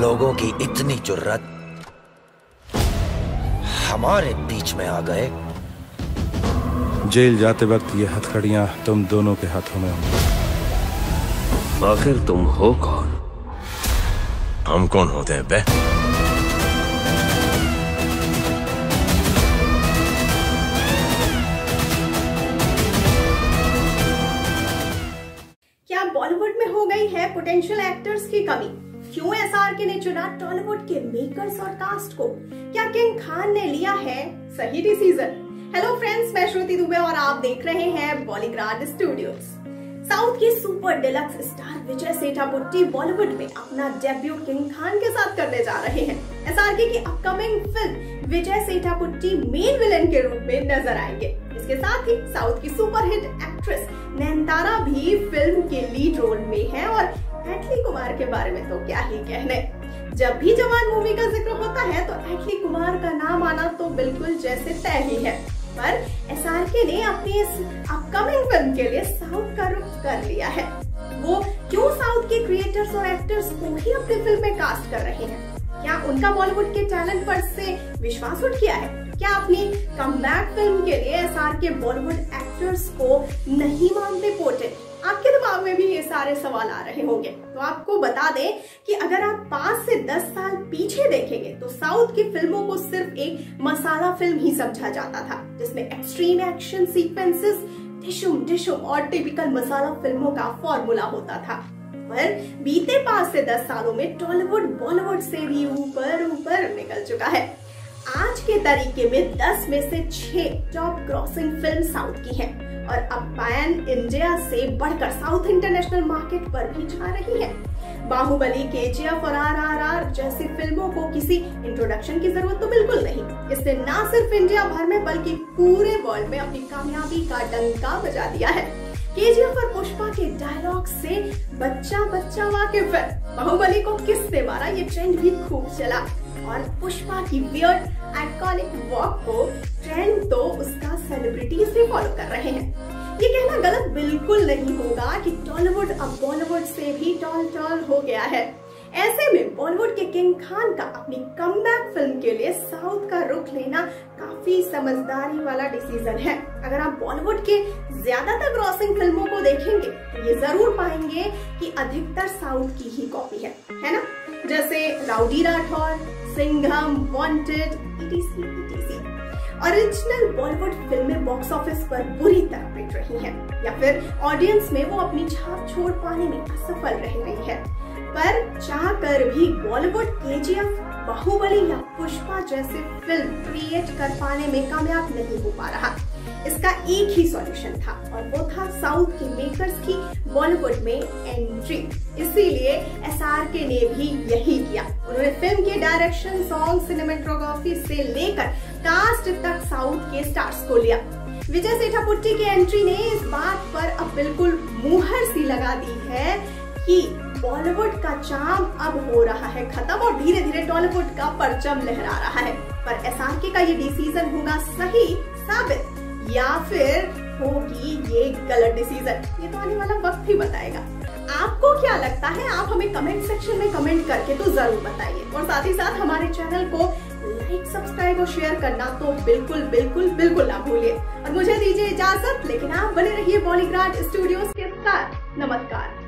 लोगों की इतनी जुर्रत हमारे बीच में आ गए। जेल जाते वक्त ये हथकड़ियाँ तुम दोनों के हाथों में होंगी। आखिर तुम हो कौन? हम कौन होते हैं बे? क्या बॉलीवुड में हो गई है पोटेंशियल एक्टर्स की कमी? क्यों एस ने चुना टॉलीवुड के मेकर्स और कास्ट को क्या किंग खान ने लिया है? सही डिसीज़न हेलो फ्रेंड्स मैं श्रुति दुबे और आप देख रहे हैं बॉलीग्राड स्टूडियोज साउथ के super deluxe star Vijay Sethupathi Bollywood में अपना डेब्यू किंग खान के साथ करने जा रहे हैं। एसआरके की upcoming film Vijay Sethupathi main villain के रूप में नज़र आएँगे। इसके साथ ही साउथ की सुपरहिट एक्ट्रेस नैनतारा भी फ़िल्म के लीड रोल में है और एटली कुमार के बारे में तो क्या ही कहने। जब भी जवान मूवी का ज़िक्र होता है तो एटली कुमार का नाम आना तो बिल्कुल जैसे तय ही है। पर एस ने अपनी इस अपकमिंग फ़िल्म के लिए साउथ का रुख कर लिया है। वो क्यों साउथ के क्रिएटर्स और एक्टर्स को ही अपनी फ़िल्म में कास्ट कर रहे हैं? क्या उनका बॉलीवुड के टैलेंट पर से विश्वास उठ गया है? क्या अपनी कम फ़िल्म के लिए एस आर के बॉलीवुड एक्टर्स को नहीं मानते पोटेंट आपके दिमाग में भी ये सारे सवाल आ रहे होंगे। तो आपको बता दें कि अगर आप पाँच से दस साल पीछे देखेंगे तो साउथ की फ़िल्मों को सिर्फ़ एक मसाला फ़िल्म ही समझा जाता था, जिसमें एक्सट्रीम एक्शन सीक्वेंसेस टिशुम टिशुम और टिपिकल मसाला फ़िल्मों का फॉर्मूला होता था। पर बीते पाँच से दस सालों में टॉलीवुड बॉलीवुड से भी ऊपर ऊपर निकल चुका है। आज के तरीके में 10 में से 6 टॉप क्रॉसिंग फ़िल्म साउथ की हैं। और अब पैन इंडिया से बढ़कर साउथ इंटरनेशनल मार्केट पर भी छा रही है। बाहुबली के और आर आर आर जैसी फ़िल्मों को किसी इंट्रोडक्शन की ज़रूरत तो बिल्कुल नहीं। इसने न सिर्फ़ इंडिया भर में, बल्कि पूरे वर्ल्ड में अपनी कामयाबी का डंका बजा दिया है। के जी एफ़ और पुष्पा के डायलॉग से बच्चा बच्चा वाकिफ है बाहुबली को किस किसने मारा? ये ट्रेंड भी खूब चला। और पुष्पा की वियर्ड आइकॉनिक वॉक को ट्रेंड तो उसका सेलिब्रिटीज भी फॉलो कर रहे हैं। ये कहना गलत बिल्कुल नहीं होगा कि टॉलीवुड अब बॉलीवुड से भी टॉल टॉल हो गया है। ऐसे में बॉलीवुड के किंग खान का अपनी कम फ़िल्म के लिए साउथ का रुख लेना काफ़ी समझदारी वाला डिसीज़न है। अगर आप बॉलीवुड के ज़्यादातर देखेंगे तो ये ज़रूर पाएँगे कि अधिकतर साउथ की ही कॉपी है है ना? जैसे Rowdy Rathore, Singham ETC original Bollywood फ़िल्में बॉक्स ऑफ़िस पर बुरी तरह पिट रही हैं, या फिर ऑडियंस में वो अपनी छाप छोड़ पाने में असफल रह रही है। पर चाह कर भी बॉलीवुड केजीएफ बाहुबली या पुष्पा जैसे फ़िल्म क्रिएट कर पाने में कामयाब नहीं हो पा रहा। इसका एक ही सॉल्यूशन था और वो था साउथ के मेकर्स की बॉलीवुड में एंट्री इसीलिए एसआर के ने भी यही किया। उन्होंने फ़िल्म के डायरेक्शन सॉन्ग सिनेमेटोग्राफी से लेकर कास्ट तक साउथ के स्टार्स को लिया। विजय सेठापुट्टी की एंट्री ने इस बात पर अब बिल्कुल मुहर सी लगा दी है कि बॉलीवुड का चाम अब हो रहा है खत्म और धीरे धीरे टॉलीवुड का परचम लहरा रहा है। पर एस का ये डिसीज़न होगा सही साबित। या फिर होगी ये गलत डिसीज़न ये तो आने वाला वक्त ही बताएगा। आपको क्या लगता है? आप हमें कमेंट सेक्शन में कमेंट करके तो ज़रूर बताइए। और साथ ही साथ हमारे चैनल को लाइक सब्सक्राइब और शेयर करना तो बिल्कुल बिल्कुल बिल्कुल ना भूलिए। और मुझे दीजिए इजाज़त, लेकिन आप बने रहिए बॉलीग्राड स्टूडियोज के साथ। नमस्कार।